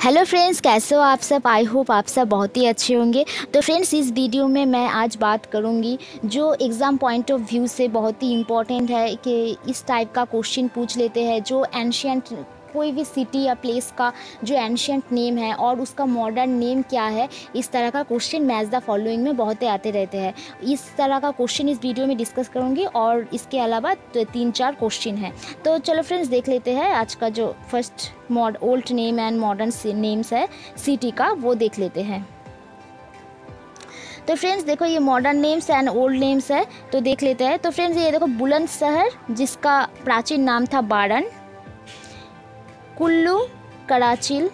Hello friends कैसे हो आप सब? आई होप आप सब बहुत ही अच्छे होंगे। तो फ्रेंड्स इस वीडियो में मैं आज बात करूँगी जो एग्ज़ाम पॉइंट ऑफ़ व्यू से बहुत ही इंपॉर्टेंट है कि इस टाइप का क्वेश्चन पूछ लेते हैं, जो एंशियंट कोई भी सिटी या प्लेस का जो एंशियंट नेम है और उसका मॉडर्न नेम क्या है, इस तरह का क्वेश्चन मैच द फॉलोइंग में बहुत ही आते रहते हैं। इस तरह का क्वेश्चन इस वीडियो में डिस्कस करूँगी और इसके अलावा तो तीन चार क्वेश्चन हैं। तो चलो फ्रेंड्स देख लेते हैं, आज का जो first mod old name and modern names है सिटी का, वो देख लेते हैं। तो फ्रेंड्स देखो ये modern names and old names है तो देख लेते हैं। तो फ्रेंड्स ये देखो बुलंदशहर, जिसका प्राचीन नाम था बारन कुल्लू, कराचिल।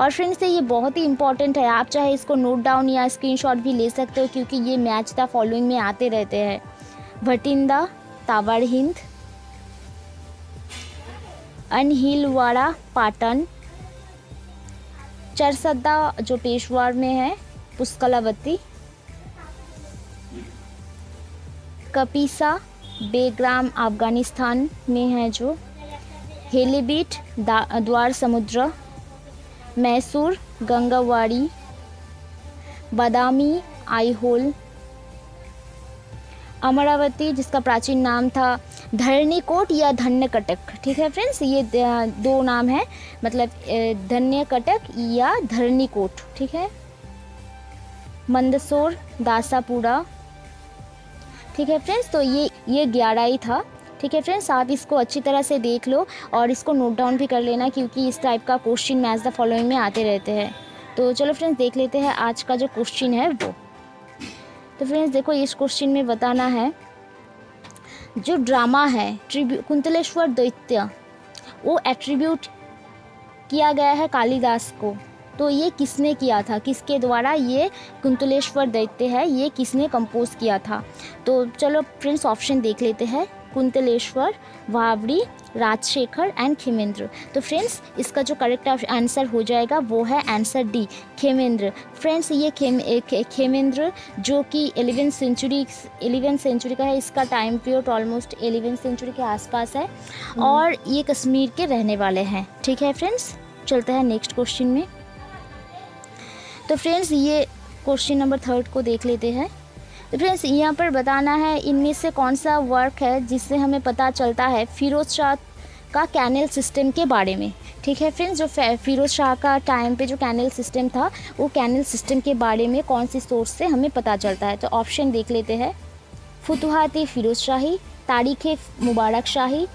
और फ्रेंड्स ये बहुत ही इंपॉर्टेंट है। आप चाहे इसको नोट डाउन या स्क्रीनशॉट भी ले सकते हो क्योंकि ये मैच द फॉलोइंग में आते रहते हैं। भटिंदा तावर हिंद, अनहिलवाड़ा, पाटन चरसद्दा जो पेशवार में है, पुष्कलावती, कपीसा, बेग्राम, अफ़गानिस्तान में है जो। हेलीबीट द्वार समुद्र, मैसूर, गंगावाड़ी, बादामी, आईहोल, अमरावती, जिसका प्राचीन नाम था धरणीकोट या धन्य कटक ठीक है फ्रेंड्स ये दो नाम है मतलब धन्य कटक या धरणीकोट। ठीक है? मंदसौर, दासापुरा। ठीक है फ्रेंड्स तो ये ये ग्यारह ही था। ठीक है फ्रेंड्स आप इसको अच्छी तरह से देख लो और इसको नोट डाउन भी कर लेना क्योंकि इस टाइप का क्वेश्चन मैच द फॉलोइंग में आते रहते हैं। तो चलो फ्रेंड्स देख लेते हैं आज का जो क्वेश्चन है वो। तो फ्रेंड्स देखो इस क्वेश्चन में बताना है। जो ड्रामा है ट्रिब्यू कुंतलेश्वर दैत्य, वो एट्रीब्यूट किया गया है कालिदास को। तो ये किसने किया था? किसके द्वारा ये कुंतलेश्वर दैत्य है, ये किसने कंपोज किया था? तो चलो फ्रेंड्स ऑप्शन देख लेते हैं। कुंतलेश्वर वावड़ी राजशेखर एंड खेमेंद्र। तो फ्रेंड्स इसका जो करेक्ट आंसर हो जाएगा वो है आंसर डी खेमेंद्र। फ्रेंड्स ये खेम खेमेंद्र जो कि एलिवेंथ सेंचुरी एलिवेंथ सेंचुरी का है इसका time period almost eleventh century के आसपास है और ये कश्मीर के रहने वाले हैं। ठीक है फ्रेंड्स चलते हैं नेक्स्ट क्वेश्चन में। तो फ्रेंड्स ये क्वेश्चन नंबर थर्ड को देख लेते हैं। तो फ्रेंड्स यहाँ पर बताना है, इनमें से कौन सा वर्क है जिससे हमें पता चलता है फिरोज शाह का कैनल सिस्टम के बारे में। ठीक है फ्रेंड्स जो फिरोज शाह का टाइम पे जो कैनल सिस्टम था, वो कैनल सिस्टम के बारे में कौन सी सोर्स से हमें पता चलता है? तो ऑप्शन देख लेते हैं। फतुहाती फिरोज शाही, Tarikh Mubarak Shahi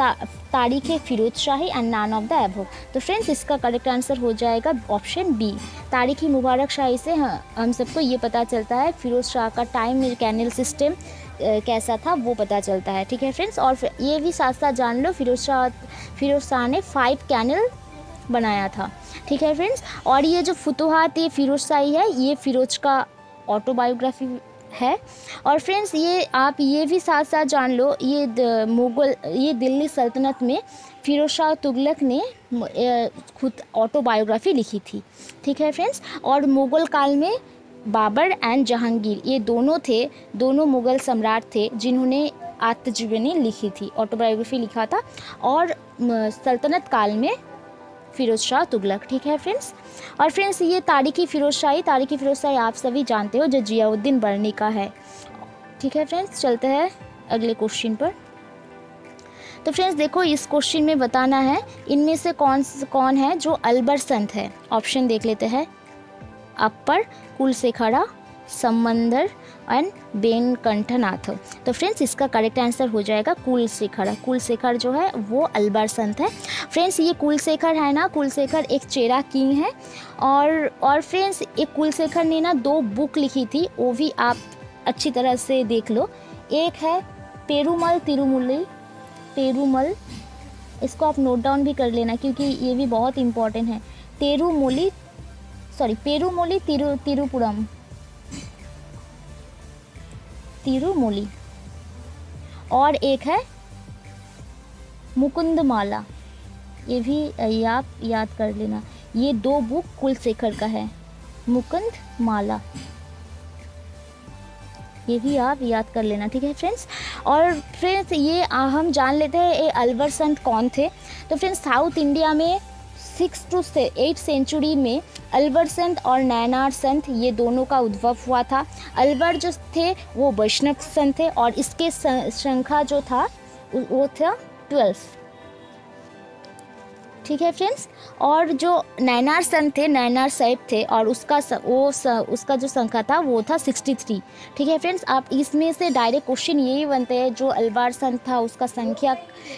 Tarikh Firoz Shahi and none of the above तो फ्रेंड्स इसका करेक्ट आंसर हो जाएगा ऑप्शन बी तारीखी मुबारक शाही से हाँ हम सबको ये पता चलता है फिरोज शाह का टाइम कैनल सिस्टम कैसा था, वो पता चलता है, ठीक है फ्रेंड्स और ये भी साथ साथ जान लो फिरोज शाह फिरोज शाह ने फाइव कैनल बनाया था, ठीक है फ्रेंड्स और ये जो फतुहात, ये फिरोज शाही है, ये फिरोज का ऑटोबायोग्राफी है। और फ्रेंड्स ये आप ये भी साथ साथ जान लो, ये मुग़ल, ये दिल्ली सल्तनत में फिरोज शाह तुगलक ने खुद ऑटोबायोग्राफी लिखी थी। ठीक है फ्रेंड्स और मुग़ल काल में बाबर एंड जहांगीर, ये दोनों थे, दोनों मुग़ल सम्राट थे जिन्होंने आत्मजीवनी लिखी थी ऑटोबायोग्राफी लिखा था। और सल्तनत काल में फ़िरोज़ शाह, तुगलक, ठीक है फ्रेंड्स और फ्रेंड्स ये तारीखी फ़िरोज़ शाही तारीखी फ़िरोज़ शाही आप सभी जानते हो जो जियाउद्दीन बर्नी का है। ठीक है फ्रेंड्स चलते हैं अगले क्वेश्चन पर। तो फ्रेंड्स देखो, इस क्वेश्चन में बताना है, इनमें से कौन कौन है जो अलबर संत है? ऑप्शन देख लेते हैं। अपर कुल से खड़ा समंदर एंड बेन कंठनाथ। तो फ्रेंड्स, इसका करेक्ट आंसर हो जाएगा कुलशेखर। कुलशेखर जो है, वो अलबर संत है। फ्रेंड्स, ये कुलशेखर है ना, कुलशेखर एक चेरा किंग है। और और फ्रेंड्स, एक कुलशेखर ने ना दो बुक लिखी थी, वो भी आप अच्छी तरह से देख लो। एक है पेरूमल तिरुमुली पेरूमल, इसको आप नोट डाउन भी कर लेना, क्योंकि ये भी बहुत इंपॉर्टेंट है। तेरुमोली सॉरी पेरूमोली तिरु, तिरुपुरम। तिरुमोली। और एक है मुकुंदमाला। ये भी आप याद कर लेना। ये दो बुक कुलशेखर का है मुकुंद माला ये भी आप याद कर लेना, ठीक है फ्रेंड्स? और फ्रेंड्स, ये हम जान लेते हैं, ये अलवर संत कौन थे? तो फ्रेंड्स, साउथ इंडिया में सिक्स टू एट सेंचुरी में अलवर संत और नैनार संत, ये दोनों का उद्भव हुआ था। अलवर जो थे, वो वैष्णव संत थे और इसके संख्या जो था वो था ट्वेल्व। ठीक है फ्रेंड्स और जो नैनार सन थे नैनार साहिब थे और उसका स, वो स, उसका जो संख्या था वो था सिक्सटी थ्री ठीक है फ्रेंड्स आप इसमें से डायरेक्ट क्वेश्चन यही बनते हैं जो अलवार सन था उसका संख्या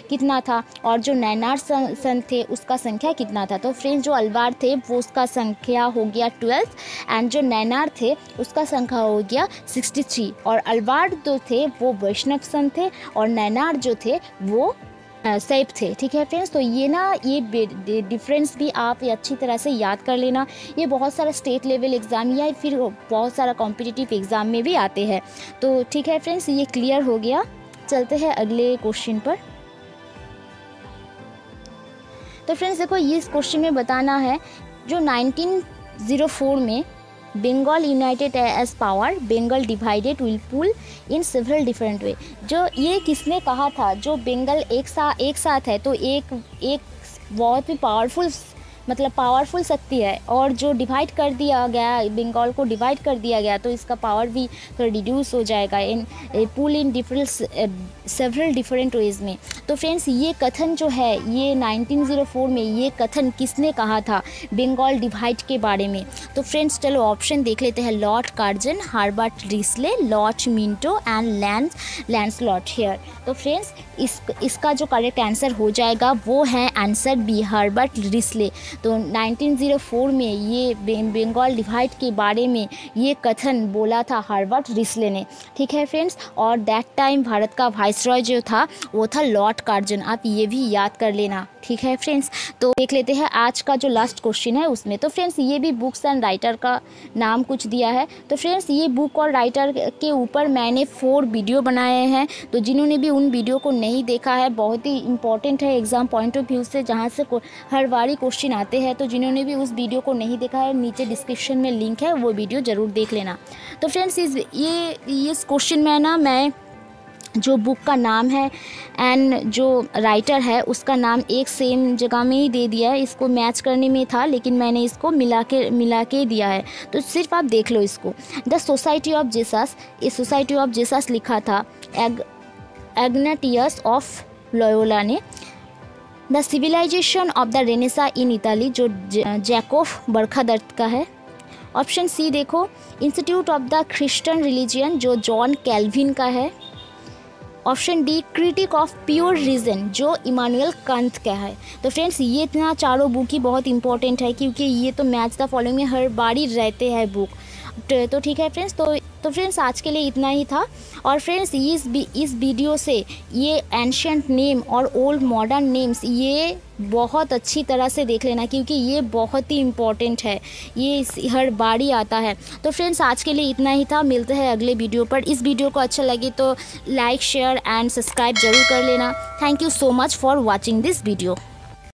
कितना था और जो नैनार सन, सन थे उसका संख्या कितना था? तो फ्रेंड्स जो अलवार थे वो उसका संख्या हो गया ट्वेल्व एंड जो नैनार थे उसका संख्या हो गया सिक्सटी और अलवार जो थे वो वैष्णव सन थे और नैनार जो थे वो सेफ़ थे, ठीक है फ्रेंड्स तो ये ना, ये डिफरेंस भी आप अच्छी तरह से याद कर लेना। ये बहुत सारा स्टेट लेवल एग्ज़ाम या फिर बहुत सारा कॉम्पिटिटिव एग्ज़ाम में भी आते हैं। तो ठीक है फ्रेंड्स ये क्लियर हो गया। चलते हैं अगले क्वेश्चन पर। तो फ्रेंड्स देखो, ये इस क्वेश्चन में बताना है, जो 1904 में Bengal united as power Bengal divided will pull in several different way जो ये किसने कहा था? जो बेंगल एक साथ एक साथ है तो एक एक बहुत ही पावरफुल मतलब पावरफुल शक्ति है और जो डिवाइड कर दिया गया बंगाल को डिवाइड कर दिया गया तो इसका पावर भी थोड़ा रिड्यूस हो जाएगा in pull in different several different ways में। तो फ्रेंड्स ये कथन जो है, ये 1904 में ये कथन किसने कहा था बंगाल डिवाइड के बारे में? तो फ्रेंड्स चलो ऑप्शन देख लेते हैं। Lord Curzon Herbert Risley Lord Minto and land land lord here तो फ्रेंड्स इस, इसका जो करेक्ट आंसर हो जाएगा, वो है आंसर बी हर्बर्ट रिसले तो 1904 में ये बंगाल डिवाइड के बारे में ये कथन बोला था हर्बर्ट रिसले ने। ठीक है फ्रेंड्स और दैट टाइम भारत का वाइसरॉय जो था, वो था लॉर्ड कार्जन आप ये भी याद कर लेना। ठीक है फ्रेंड्स तो देख लेते हैं आज का जो लास्ट क्वेश्चन है उसमें। तो फ्रेंड्स ये भी बुक्स एंड राइटर का नाम कुछ दिया है। तो फ्रेंड्स ये बुक और राइटर के ऊपर मैंने फोर वीडियो बनाए हैं। तो जिन्होंने भी उन वीडियो को नहीं देखा है, बहुत ही इंपॉर्टेंट है एग्ज़ाम पॉइंट ऑफ़ व्यू से, जहाँ से हर बारी क्वेश्चन आते हैं तो जिन्होंने भी उस वीडियो को नहीं देखा है, नीचे डिस्क्रिप्शन में लिंक है, वो वीडियो ज़रूर देख लेना। तो फ्रेंड्स इस, ये, इस क्वेश्चन में ना मैं जो बुक का नाम है एंड जो राइटर है, उसका नाम एक सेम जगह में ही दे दिया है। इसको मैच करने में था, लेकिन मैंने इसको मिला के मिला के दिया है। तो सिर्फ़ आप देख लो इसको। द सोसाइटी ऑफ़ जेसस इस सोसाइटी ऑफ़ जेसस लिखा था। एग एग्नेटियस ऑफ़ लोयोला ने। The civilisation of the Renaissance in Italy जो जैकोफ बरखा दर्द का है। ऑप्शन सी देखो। Institute of the Christian religion जो जॉन कैल्विन का है। Option D critique of pure reason जो इमानुअल कंत का है। तो फ्रेंड्स ये इतना चारों बुक ही बहुत इंपॉर्टेंट है, क्योंकि ये तो मैच द फॉलोइंग में हर बार ही रहते हैं बुक तो ठीक है फ्रेंड्स तो तो फ्रेंड्स, आज के लिए इतना ही था। और फ्रेंड्स, इस इस वीडियो से ये एंशंट नेम और ओल्ड मॉडर्न नेम्स ये बहुत अच्छी तरह से देख लेना, क्योंकि ये बहुत ही इंपॉर्टेंट है। ये हर बारी आता है। तो फ्रेंड्स, आज के लिए इतना ही था। मिलते हैं अगले वीडियो पर। इस वीडियो को अच्छा लगे तो लाइक शेयर एंड सब्सक्राइब ज़रूर कर लेना। Thank you so much for watching this video